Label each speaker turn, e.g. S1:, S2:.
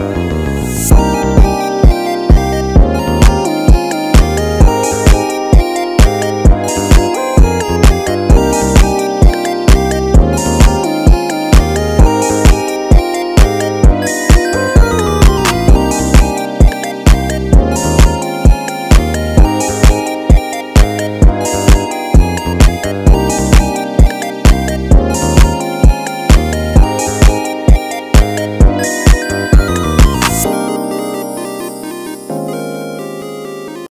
S1: Música